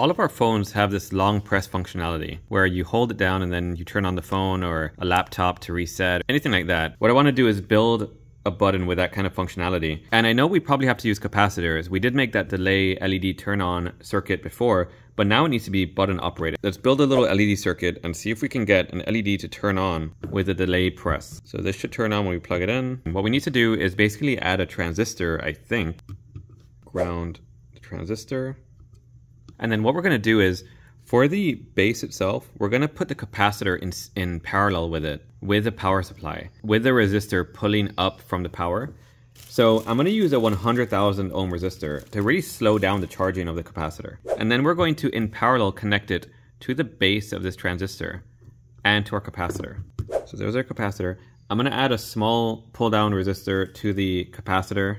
all of our phones have this long press functionality where you hold it down and then you turn on the phone or a laptop to reset, anything like that. What I want to do is build a button with that kind of functionality. And I know we probably have to use capacitors. We did make that delay LED turn on circuit before, but now it needs to be button operated. Let's build a little LED circuit and see if we can get an LED to turn on with a delay press. So this should turn on when we plug it in. What we need to do is basically add a transistor, I think. Ground the transistor. And then what we're going to do is for the base itself, we're going to put the capacitor in, in parallel with it, with the power supply, with the resistor pulling up from the power. So I'm going to use a 100,000 ohm resistor to really slow down the charging of the capacitor. And then we're going to, in parallel, connect it to the base of this transistor and to our capacitor. So there's our capacitor. I'm going to add a small pull down resistor to the capacitor,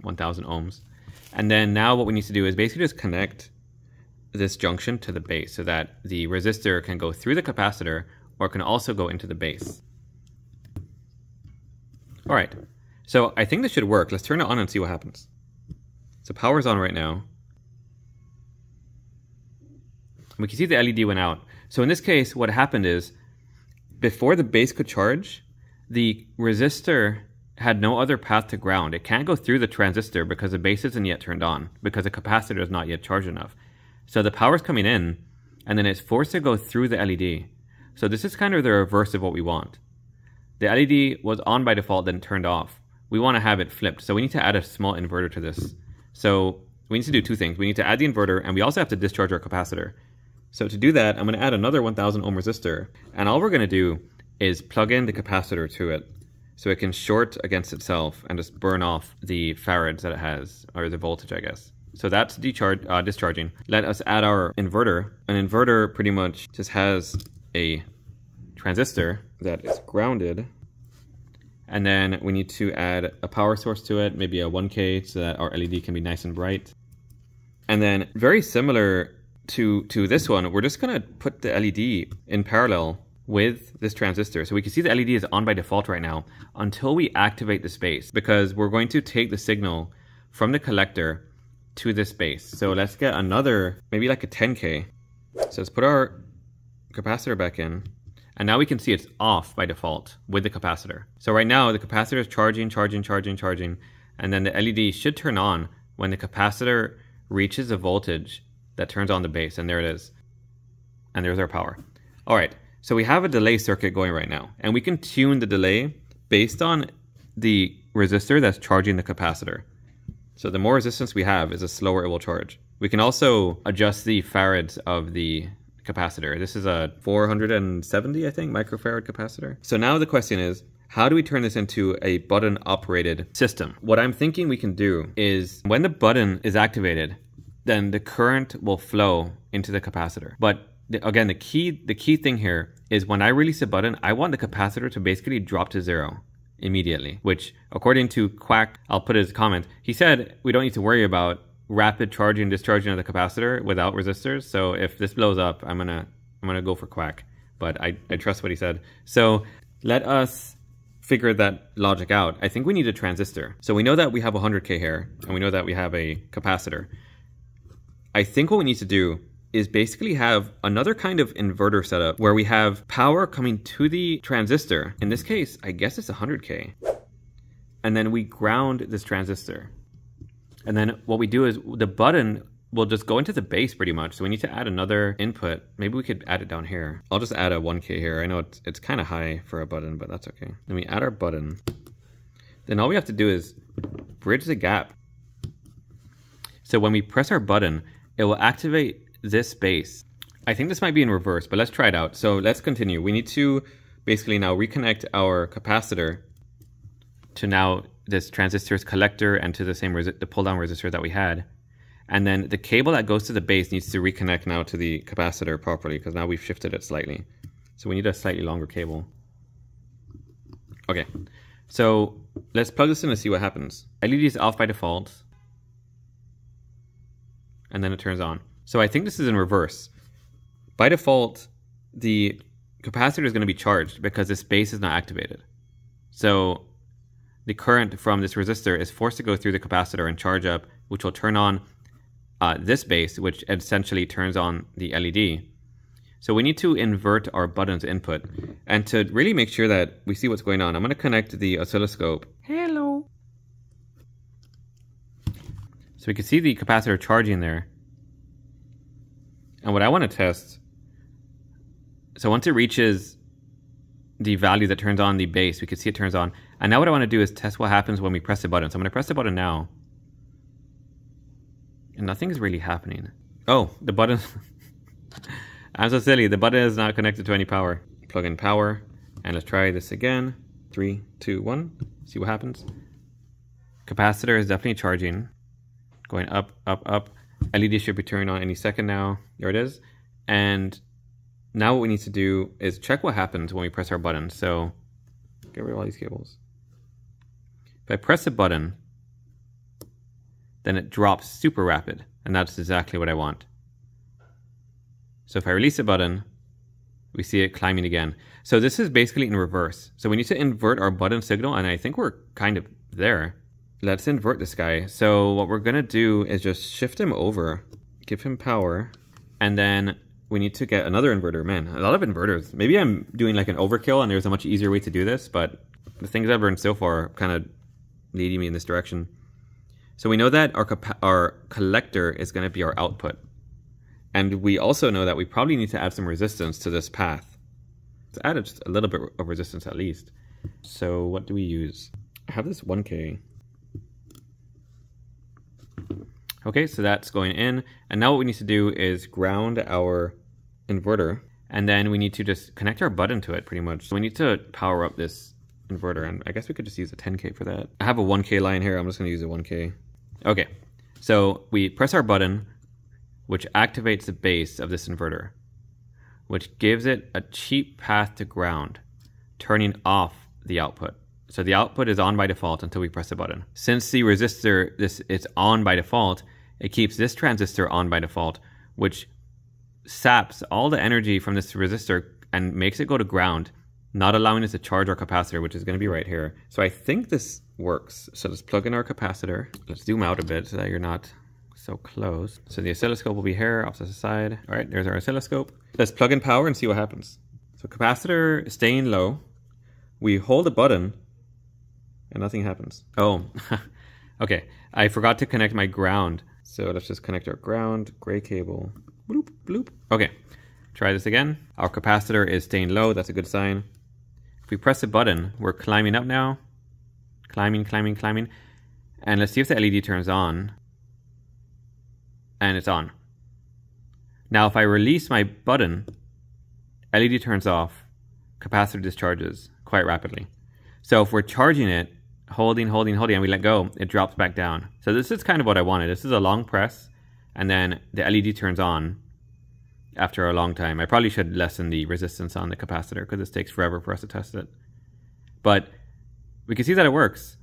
1000 ohms. And then now what we need to do is basically just connect this junction to the base so that the resistor can go through the capacitor or can also go into the base. All right, so I think this should work. Let's turn it on and see what happens. So power's on right now. We can see the LED went out. So in this case, what happened is before the base could charge, the resistor had no other path to ground. It can't go through the transistor because the base isn't yet turned on, because the capacitor is not yet charged enough. So the power's coming in, and then it's forced to go through the LED. So this is kind of the reverse of what we want. The LED was on by default, then turned off. We want to have it flipped, so we need to add a small inverter to this. So we need to do two things. We need to add the inverter, and we also have to discharge our capacitor. So to do that, I'm going to add another 1000 ohm resistor, and all we're going to do is plug in the capacitor to it so it can short against itself and just burn off the farads that it has, or the voltage, I guess. So that's decharge, uh, discharging. Let us add our inverter. An inverter pretty much just has a transistor that is grounded. And then we need to add a power source to it, maybe a 1K so that our LED can be nice and bright. And then very similar to, to this one, we're just gonna put the LED in parallel with this transistor. So we can see the LED is on by default right now until we activate the space because we're going to take the signal from the collector to this base. So let's get another, maybe like a 10K. So let's put our capacitor back in. And now we can see it's off by default with the capacitor. So right now the capacitor is charging, charging, charging, charging. And then the LED should turn on when the capacitor reaches a voltage that turns on the base. And there it is. And there's our power. All right. So we have a delay circuit going right now. And we can tune the delay based on the resistor that's charging the capacitor. So the more resistance we have is the slower it will charge. We can also adjust the farads of the capacitor. This is a 470, I think, microfarad capacitor. So now the question is, how do we turn this into a button operated system? What I'm thinking we can do is when the button is activated, then the current will flow into the capacitor. But the, again, the key the key thing here is when I release a button, I want the capacitor to basically drop to zero immediately, which according to Quack, I'll put his comment, he said we don't need to worry about rapid charging and discharging of the capacitor without resistors. So if this blows up, I'm gonna I'm gonna go for Quack. But I, I trust what he said. So let us figure that logic out. I think we need a transistor. So we know that we have 100k here, and we know that we have a capacitor. I think what we need to do is basically have another kind of inverter setup where we have power coming to the transistor. In this case, I guess it's 100k. And then we ground this transistor. And then what we do is the button will just go into the base pretty much. So we need to add another input. Maybe we could add it down here. I'll just add a 1K here. I know it's, it's kind of high for a button, but that's okay. Then we add our button. Then all we have to do is bridge the gap. So when we press our button, it will activate this base. I think this might be in reverse, but let's try it out. So let's continue. We need to basically now reconnect our capacitor to now this transistor's collector and to the same the pull down resistor that we had. And then the cable that goes to the base needs to reconnect now to the capacitor properly because now we've shifted it slightly. So we need a slightly longer cable. Okay, so let's plug this in and see what happens. LED is off by default. And then it turns on. So I think this is in reverse. By default, the capacitor is going to be charged because this base is not activated. So the current from this resistor is forced to go through the capacitor and charge up, which will turn on uh, this base, which essentially turns on the LED. So we need to invert our button's input. And to really make sure that we see what's going on, I'm going to connect the oscilloscope. Hello. So we can see the capacitor charging there. And what I want to test, so once it reaches the value that turns on the base, we can see it turns on. And now what I want to do is test what happens when we press the button. So I'm going to press the button now. And nothing is really happening. Oh, the button. I'm so silly. The button is not connected to any power. Plug in power. And let's try this again. Three, two, one. See what happens. Capacitor is definitely charging. Going up, up, up. LED should be turning on any second now. There it is. And now what we need to do is check what happens when we press our button. So get rid of all these cables. If I press a button, then it drops super rapid. And that's exactly what I want. So if I release a button, we see it climbing again. So this is basically in reverse. So we need to invert our button signal, and I think we're kind of there. Let's invert this guy. So what we're gonna do is just shift him over, give him power, and then we need to get another inverter. Man, a lot of inverters. Maybe I'm doing like an overkill and there's a much easier way to do this, but the things I've learned so far kind of leading me in this direction. So we know that our, our collector is going to be our output. And we also know that we probably need to add some resistance to this path. Let's add just a little bit of resistance at least. So what do we use? I have this 1K. Okay, so that's going in. And now what we need to do is ground our inverter. And then we need to just connect our button to it pretty much. So we need to power up this inverter. And I guess we could just use a 10K for that. I have a 1K line here. I'm just going to use a 1K. Okay, so we press our button which activates the base of this inverter, which gives it a cheap path to ground, turning off the output. So the output is on by default until we press the button. Since the resistor this is on by default, it keeps this transistor on by default, which saps all the energy from this resistor and makes it go to ground, not allowing us to charge our capacitor, which is going to be right here. So I think this works. So let's plug in our capacitor. Let's zoom out a bit so that you're not so close. So the oscilloscope will be here off to the side. All right, there's our oscilloscope. Let's plug in power and see what happens. So capacitor staying low. We hold the button and nothing happens. Oh, okay. I forgot to connect my ground. So let's just connect our ground, gray cable. Bloop, bloop. Okay, try this again. Our capacitor is staying low. That's a good sign. If we press the button, we're climbing up now. Climbing, climbing, climbing. And let's see if the LED turns on and it's on. Now if I release my button, LED turns off, capacitor discharges quite rapidly. So if we're charging it, holding, holding, holding, and we let go, it drops back down. So this is kind of what I wanted. This is a long press, and then the LED turns on after a long time. I probably should lessen the resistance on the capacitor because this takes forever for us to test it. But we can see that it works.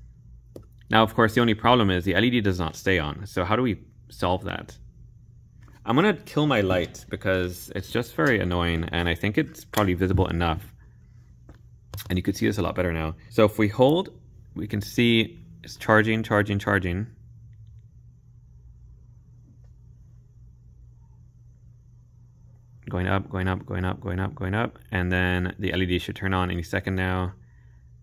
Now, of course, the only problem is the LED does not stay on. So how do we solve that? I'm gonna kill my light because it's just very annoying and I think it's probably visible enough. And you could see this a lot better now. So if we hold, we can see it's charging, charging, charging. Going up, going up, going up, going up, going up. And then the LED should turn on any second now.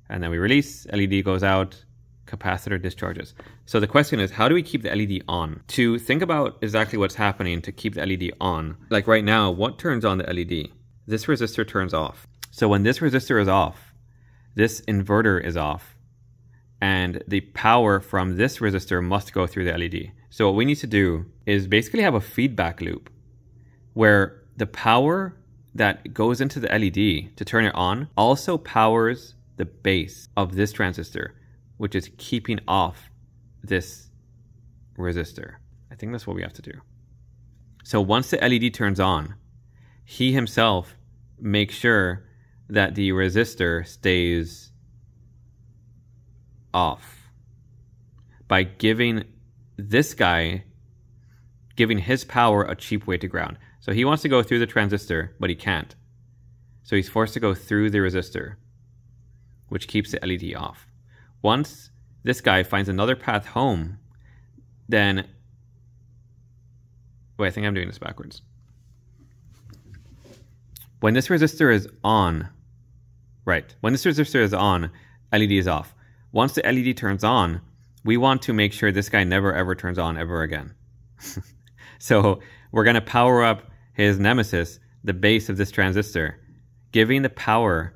And then we release, LED goes out, capacitor discharges. So the question is, how do we keep the LED on? To think about exactly what's happening to keep the LED on, like right now, what turns on the LED? This resistor turns off. So when this resistor is off, this inverter is off, and the power from this resistor must go through the LED. So what we need to do is basically have a feedback loop where the power that goes into the LED to turn it on also powers the base of this transistor which is keeping off this resistor. I think that's what we have to do. So once the LED turns on, he himself makes sure that the resistor stays off by giving this guy giving his power a cheap way to ground. So he wants to go through the transistor, but he can't. So he's forced to go through the resistor, which keeps the LED off. Once this guy finds another path home, then Wait, I think I'm doing this backwards. When this resistor is on, right, when this resistor is on, LED is off. Once the LED turns on, we want to make sure this guy never ever turns on ever again. so we're going to power up his nemesis, the base of this transistor, giving the power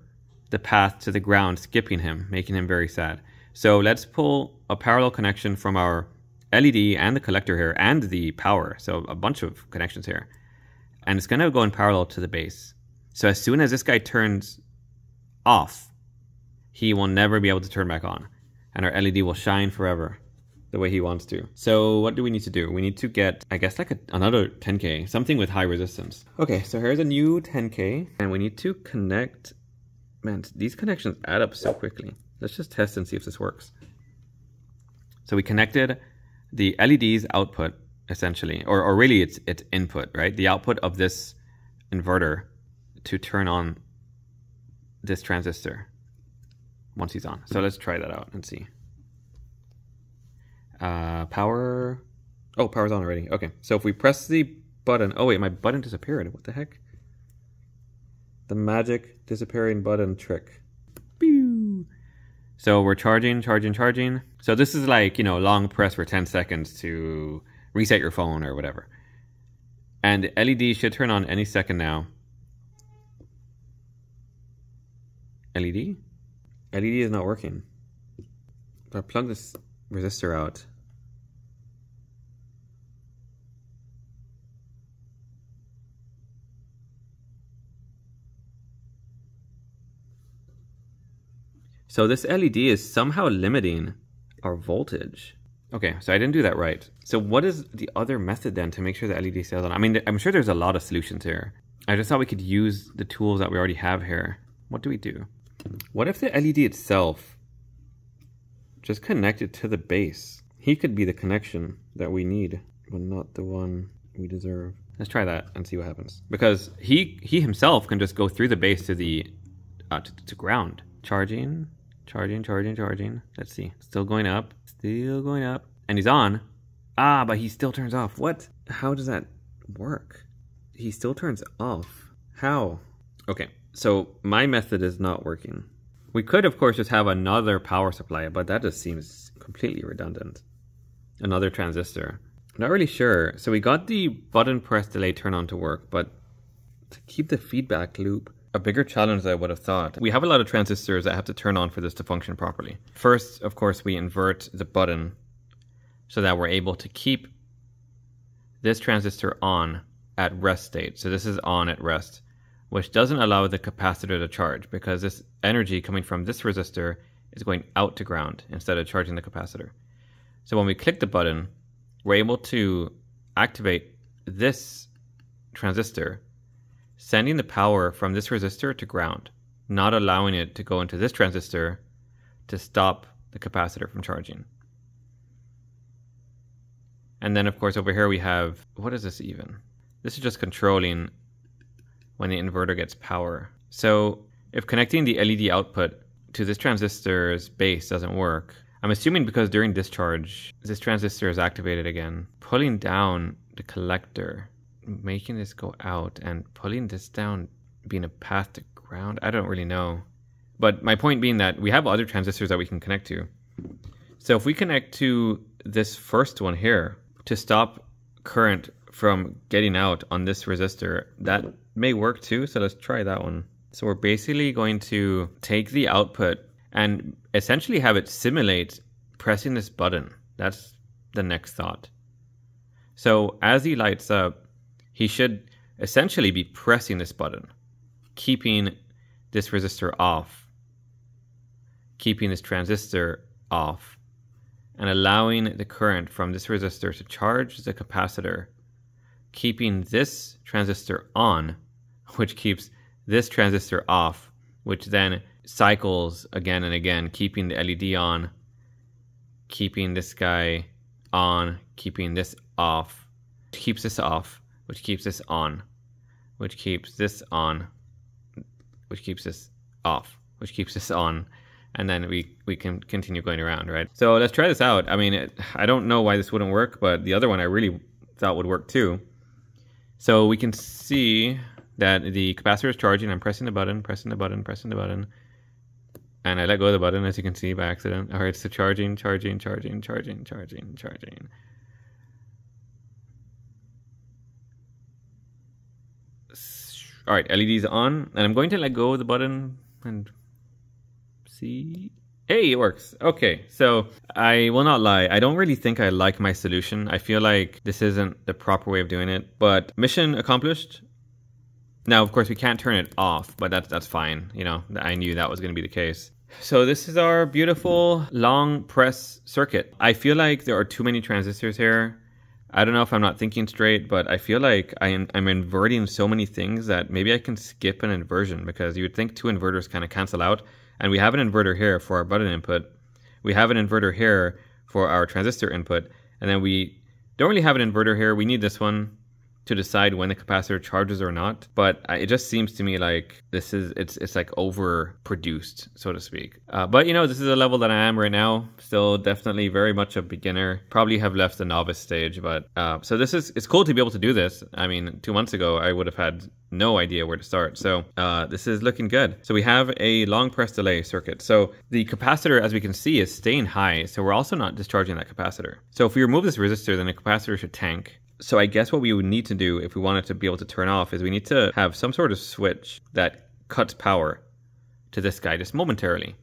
the path to the ground, skipping him, making him very sad. So let's pull a parallel connection from our LED and the collector here and the power. So a bunch of connections here. And it's going to go in parallel to the base. So as soon as this guy turns off, he will never be able to turn back on. And our LED will shine forever the way he wants to. So what do we need to do? We need to get, I guess, like a, another 10K, something with high resistance. Okay, so here's a new 10K. And we need to connect, man, these connections add up so quickly. Let's just test and see if this works. So we connected the LED's output, essentially, or, or really it's, it's input, right? The output of this inverter to turn on this transistor once he's on. So let's try that out and see. Uh, power. Oh, power's on already. Okay, so if we press the button. Oh, wait, my button disappeared. What the heck? The magic disappearing button trick. Pew! So we're charging, charging, charging. So this is like, you know, long press for 10 seconds to reset your phone or whatever. And LED should turn on any second now. LED? LED is not working. If I plug this resistor out. So this LED is somehow limiting our voltage. Okay, so I didn't do that right. So what is the other method then to make sure the LED stays on? I mean, I'm sure there's a lot of solutions here. I just thought we could use the tools that we already have here. What do we do? What if the LED itself just connected to the base? He could be the connection that we need, but not the one we deserve. Let's try that and see what happens. Because he he himself can just go through the base to the uh, to, to ground. Charging, charging, charging, charging. Let's see. Still going up. Still going up. And he's on. Ah, but he still turns off. What? How does that work? He still turns off. How? Okay. So my method is not working. We could, of course, just have another power supply, but that just seems completely redundant. Another transistor. Not really sure. So we got the button press delay turn on to work, but to keep the feedback loop, a bigger challenge than I would have thought. We have a lot of transistors that have to turn on for this to function properly. First, of course, we invert the button so that we're able to keep this transistor on at rest state. So this is on at rest which doesn't allow the capacitor to charge because this energy coming from this resistor is going out to ground instead of charging the capacitor. So when we click the button, we're able to activate this transistor, sending the power from this resistor to ground, not allowing it to go into this transistor to stop the capacitor from charging. And then, of course, over here we have, what is this even? This is just controlling when the inverter gets power. So if connecting the LED output to this transistor's base doesn't work, I'm assuming because during discharge, this transistor is activated again, pulling down the collector, making this go out, and pulling this down being a path to ground. I don't really know. But my point being that we have other transistors that we can connect to. So if we connect to this first one here to stop current from getting out on this resistor, that may work too. So let's try that one. So we're basically going to take the output and essentially have it simulate pressing this button. That's the next thought. So as he lights up, he should essentially be pressing this button, keeping this resistor off, keeping this transistor off, and allowing the current from this resistor to charge the capacitor keeping this transistor on, which keeps this transistor off, which then cycles again and again, keeping the LED on, keeping this guy on, keeping this off, keeps this off, which keeps this on, which keeps this on, which keeps this off, which keeps this on, and then we we can continue going around, right? So let's try this out. I mean, it, I don't know why this wouldn't work, but the other one I really thought would work too. So we can see that the capacitor is charging. I'm pressing the button, pressing the button, pressing the button. And I let go of the button, as you can see, by accident. All right, so charging, charging, charging, charging, charging, charging. All right, LED's on, and I'm going to let go of the button and see. Hey, it works. Okay, so I will not lie. I don't really think I like my solution. I feel like this isn't the proper way of doing it, but mission accomplished. Now, of course, we can't turn it off, but that's that's fine. You know, I knew that was going to be the case. So this is our beautiful long press circuit. I feel like there are too many transistors here. I don't know if I'm not thinking straight, but I feel like I am, I'm inverting so many things that maybe I can skip an inversion because you would think two inverters kind of cancel out. And we have an inverter here for our button input. We have an inverter here for our transistor input. And then we don't really have an inverter here. We need this one to decide when the capacitor charges or not. But it just seems to me like this is it's it's like overproduced, so to speak. Uh, but you know, this is a level that I am right now. Still, definitely very much a beginner. Probably have left the novice stage, but uh, so this is it's cool to be able to do this. I mean, two months ago I would have had no idea where to start. So uh, this is looking good. So we have a long press delay circuit. So the capacitor, as we can see, is staying high. So we're also not discharging that capacitor. So if we remove this resistor, then the capacitor should tank. So I guess what we would need to do if we wanted to be able to turn off is we need to have some sort of switch that cuts power to this guy just momentarily.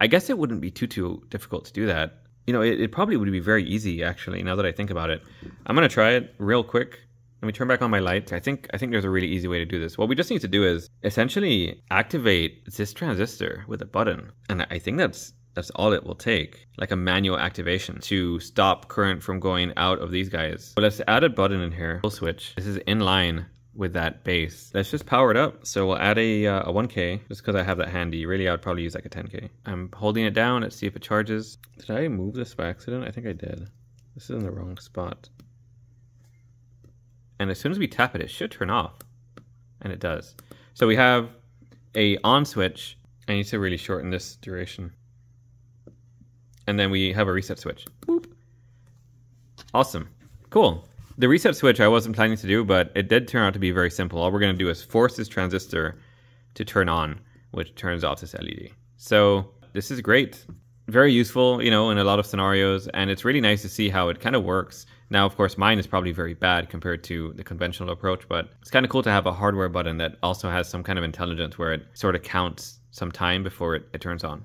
I guess it wouldn't be too too difficult to do that. You know, it, it probably would be very easy actually. Now that I think about it, I'm gonna try it real quick. Let me turn back on my lights. I think I think there's a really easy way to do this. What we just need to do is essentially activate this transistor with a button, and I think that's that's all it will take, like a manual activation to stop current from going out of these guys. But let's add a button in here. We'll switch. This is in line with that base. Let's just power it up. So we'll add a, uh, a 1K just because I have that handy. Really, I would probably use like a 10K. I'm holding it down. Let's see if it charges. Did I move this by accident? I think I did. This is in the wrong spot. And as soon as we tap it, it should turn off. And it does. So we have a on switch. I need to really shorten this duration and then we have a reset switch. Boop. Awesome. Cool. The reset switch I wasn't planning to do, but it did turn out to be very simple. All we're going to do is force this transistor to turn on, which turns off this LED. So this is great. Very useful, you know, in a lot of scenarios, and it's really nice to see how it kind of works. Now, of course, mine is probably very bad compared to the conventional approach, but it's kind of cool to have a hardware button that also has some kind of intelligence where it sort of counts some time before it, it turns on.